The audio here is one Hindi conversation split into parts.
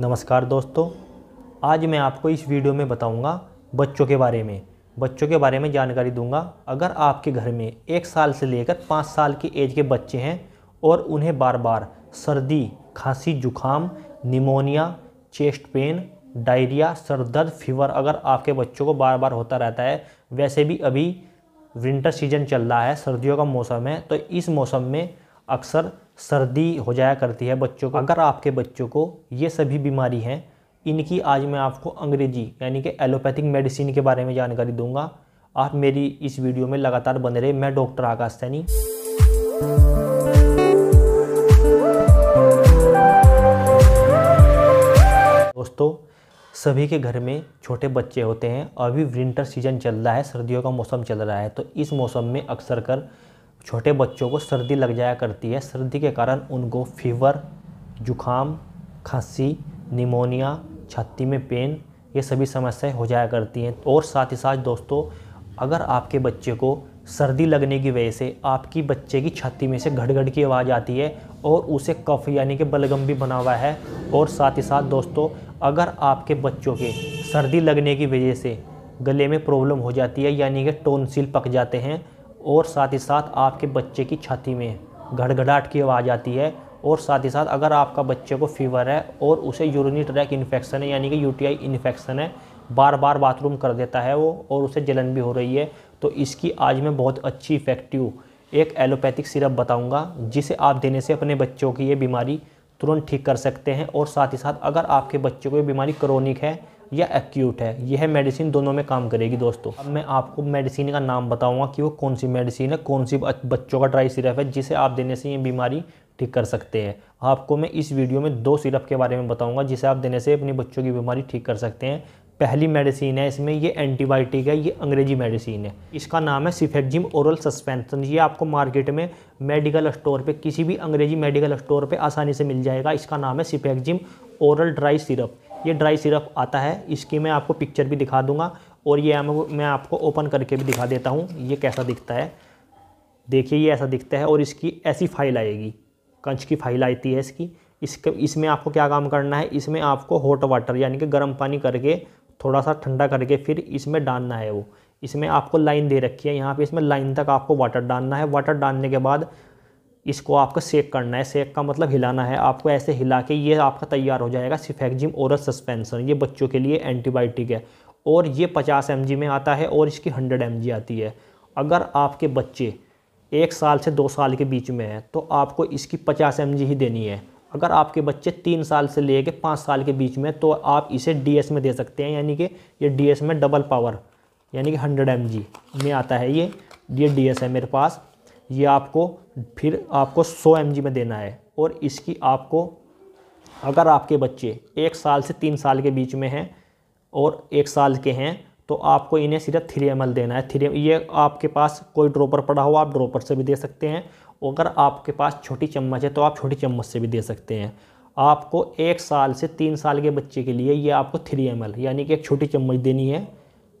नमस्कार दोस्तों, आज मैं आपको इस वीडियो में बताऊँगा बच्चों के बारे में। बच्चों के बारे में जानकारी दूँगा। अगर आपके घर में एक साल से लेकर पाँच साल की एज के बच्चे हैं और उन्हें बार बार सर्दी, खांसी जुखाम निमोनिया, चेस्ट पेन, डायरिया, सर दर्द, फीवर अगर आपके बच्चों को बार बार होता रहता है, वैसे भी अभी विंटर सीज़न चल रहा है, सर्दियों का मौसम है तो इस मौसम में अक्सर सर्दी हो जाया करती है बच्चों को। अगर आपके बच्चों को ये सभी बीमारी हैं, इनकी आज मैं आपको अंग्रेज़ी यानी कि एलोपैथिक मेडिसिन के बारे में जानकारी दूँगा। आप मेरी इस वीडियो में लगातार बने रहे मैं डॉक्टर आकाश सैनी। दोस्तों, सभी के घर में छोटे बच्चे होते हैं। अभी विंटर सीज़न चल रहा है, सर्दियों का मौसम चल रहा है। तो इस मौसम में अक्सर कर छोटे बच्चों को सर्दी लग जाया करती है। सर्दी के कारण उनको फीवर जुखाम खांसी, निमोनिया, छाती में पेन, ये सभी समस्याएँ हो जाया करती हैं। और साथ ही साथ दोस्तों, अगर आपके बच्चे को सर्दी लगने की वजह से आपकी बच्चे की छाती में से घट की आवाज़ आती है और उसे कफ यानी कि बलगम भी बना हुआ है। और साथ ही साथ दोस्तों, अगर आपके बच्चों के सर्दी लगने की वजह से गले में प्रॉब्लम हो जाती है, यानी कि टोनसिल पक जाते हैं और साथ ही साथ आपके बच्चे की छाती में घड़घड़ाहट की आवाज़ आती है और साथ ही साथ अगर आपका बच्चे को फीवर है और उसे यूरिनी ट्रैक इन्फेक्शन है, यानी कि यूटीआई इन्फेक्शन है बार बार बाथरूम कर देता है वो और उसे जलन भी हो रही है तो इसकी आज मैं बहुत अच्छी इफ़ेक्टिव एक एलोपैथिक सिरप बताऊँगा, जिसे आप देने से अपने बच्चों की ये बीमारी तुरंत ठीक कर सकते हैं और साथ ही साथ अगर आपके बच्चे को ये बीमारी क्रोनिक है या एक्यूट है। यह मेडिसिन दोनों में काम करेगी दोस्तों। अब मैं आपको मेडिसिन का नाम बताऊँगा कि वो कौन सी मेडिसिन है, कौन सी बच्चों का ड्राई सिरप है, जिसे आप देने से ये बीमारी ठीक कर सकते हैं। आपको मैं इस वीडियो में दो सिरप के बारे में बताऊँगा, जिसे आप देने से अपने बच्चों की बीमारी ठीक कर सकते हैं। पहली मेडिसिन है, इसमें ये एंटीबायोटिक है, ये अंग्रेज़ी मेडिसिन है। इसका नाम है सिफेक्जिम ओरल सस्पेंसन ये आपको मार्केट में मेडिकल स्टोर पे, किसी भी अंग्रेज़ी मेडिकल स्टोर पे आसानी से मिल जाएगा। इसका नाम है सिफेक्जिम ओरल ड्राई सिरप ये ड्राई सिरप आता है, इसकी मैं आपको पिक्चर भी दिखा दूँगा और ये मैं आपको ओपन करके भी दिखा देता हूँ, ये कैसा दिखता है। देखिए, ये ऐसा दिखता है और इसकी ऐसी फ़ाइल आएगी, कंच की फ़ाइल आती है इसकी। इसके, इसमें आपको क्या काम करना है, इसमें आपको हॉट वाटर यानी कि गर्म पानी करके थोड़ा सा ठंडा करके फिर इसमें डालना है वो। इसमें आपको लाइन दे रखी है, यहाँ पे इसमें लाइन तक आपको वाटर डालना है। वाटर डालने के बाद इसको आपको सेक करना है। सेक का मतलब हिलाना है। आपको ऐसे हिला के ये आपका तैयार हो जाएगा। सिफेक्जिम ओरल सस्पेंसन ये बच्चों के लिए एंटीबायोटिक है। और ये 50 एम में आता है और इसकी 100 एम आती है। अगर आपके बच्चे एक साल से दो साल के बीच में है तो आपको इसकी 50 एम ही देनी है। अगर आपके बच्चे तीन साल से ले कर पाँच साल के बीच में तो आप इसे डीएस में दे सकते हैं। यानी कि ये डी में डबल पावर यानी कि हंड्रेड एम में आता है ये। ये डीएस है मेरे पास। ये आपको फिर आपको 100 एम में देना है। और इसकी आपको, अगर आपके बच्चे एक साल से तीन साल के बीच में हैं और एक साल के हैं तो आपको इन्हें सिर्फ़ थ्री एम देना है। थ्री ये आपके पास कोई ड्रॉपर पड़ा हो आप ड्रॉपर से भी दे सकते हैं। अगर आपके पास छोटी चम्मच है तो आप छोटी चम्मच से भी दे सकते हैं। आपको एक साल से तीन साल के बच्चे के लिए ये आपको थ्री एम यानी कि एक छोटी चम्मच देनी है।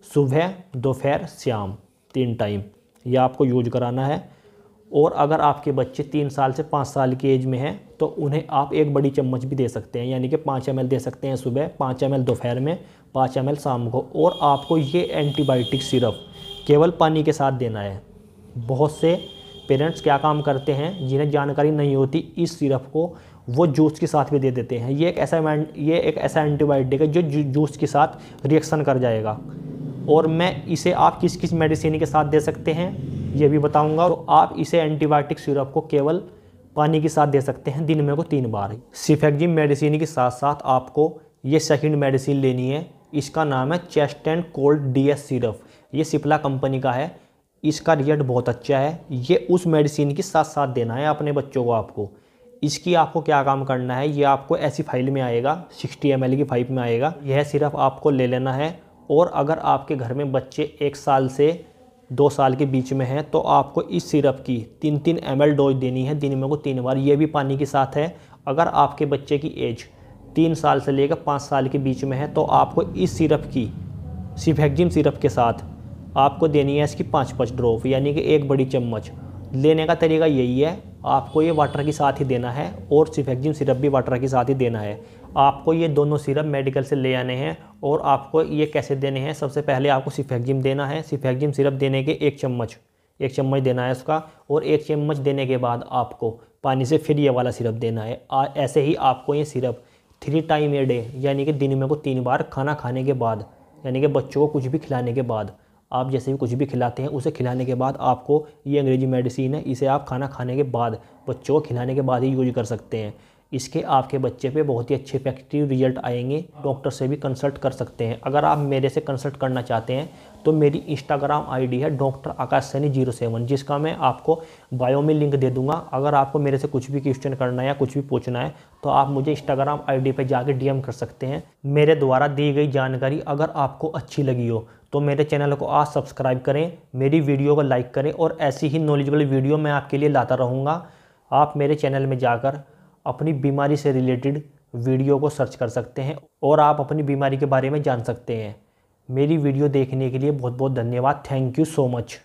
सुबह, दोपहर, शाम, तीन टाइम यह आपको यूज़ कराना है। और अगर आपके बच्चे तीन साल से पाँच साल की एज में हैं तो उन्हें आप एक बड़ी चम्मच भी दे सकते हैं, यानी कि पाँच एम दे सकते हैं सुबह, पाँच एम दोपहर में, पाँच एम शाम को। और आपको ये एंटीबायोटिक सिरप केवल पानी के साथ देना है। बहुत से पेरेंट्स क्या काम करते हैं, जिन्हें जानकारी नहीं होती, इस सिरप को वो जूस के साथ भी दे देते हैं। ये एक ऐसा ये एक ऐसा एंटीबायोटिक है जो जूस के साथ रिएक्शन कर जाएगा। और मैं इसे आप किस किस मेडिसिन के साथ दे सकते हैं? ये भी बताऊँगा। और आप इसे एंटीबायोटिक सिरप को केवल पानी के साथ दे सकते हैं, दिन में को तीन बार। सिफेक्जिम मेडिसिन के साथ साथ आपको ये सेकंड मेडिसिन लेनी है। इसका नाम है chest and cold D S syrup. ये सिप्ला कंपनी का है। इसका रिज़ल्ट बहुत अच्छा है। ये उस मेडिसिन के साथ साथ देना है अपने बच्चों को आपको। इसकी आपको क्या काम करना है? ये आपको ऐसी फ़ाइल में आएगा 60 एम की फ़ाइल में आएगा। यह सिर्फ़ आपको ले लेना है। और अगर आपके घर में बच्चे एक साल से दो साल के बीच में है तो आपको इस सिरप की तीन तीन एमएल डोज देनी है, दिन में को तीन बार। ये भी पानी के साथ है। अगर आपके बच्चे की एज तीन साल से लेकर पाँच साल के बीच में है तो आपको इस सिरप की सिफेक्जिम सिरप के साथ आपको देनी है इसकी पाँच पाँच ड्रॉप, यानी कि एक बड़ी चम्मच। लेने का तरीका यही है आपको ये वाटर के साथ ही देना है और सिफेक्जिम सिरप भी वाटर के साथ ही देना है। आपको ये दोनों सिरप मेडिकल से ले आने हैं और आपको ये कैसे देने हैं सबसे पहले आपको सिफेक्जिम देना है। सिफेक्जिम सिरप देने के एक चम्मच एक चम्मच देना है उसका और एक चम्मच देने के बाद आपको पानी से फिर ये वाला सिरप देना है। आ, ऐसे ही आपको ये syrup three time a day यानी कि दिन में को तीन बार खाना खाने के बाद यानी कि बच्चों को कुछ भी खिलाने के बाद आप जैसे भी कुछ भी खिलाते हैं, उसे खिलाने के बाद आपको ये अंग्रेज़ी मेडिसिन है, इसे आप खाना खाने के बाद, बच्चों को खिलाने के बाद ही यूज़ कर सकते हैं। इसके आपके बच्चे पे बहुत ही अच्छे इफ़ेक्टिव रिज़ल्ट आएँगे डॉक्टर से भी कंसल्ट कर सकते हैं। अगर आप मेरे से कंसल्ट करना चाहते हैं तो मेरी इंस्टाग्राम आईडी है doctor Akash Saini zero seven जिसका मैं आपको बायो में लिंक दे दूँगा। अगर आपको मेरे से कुछ भी क्वेश्चन करना है या कुछ भी पूछना है तो आप मुझे इंस्टाग्राम आईडी पे जाके डीएम कर सकते हैं। मेरे द्वारा दी गई जानकारी अगर आपको अच्छी लगी हो तो मेरे चैनल को आज सब्सक्राइब करें, मेरी वीडियो को लाइक करें और ऐसी ही नॉलेजबल वीडियो मैं आपके लिए लाता रहूँगा। आप मेरे चैनल में जाकर अपनी बीमारी से रिलेटेड वीडियो को सर्च कर सकते हैं और आप अपनी बीमारी के बारे में जान सकते हैं। मेरी वीडियो देखने के लिए बहुत बहुत धन्यवाद। Thank you so much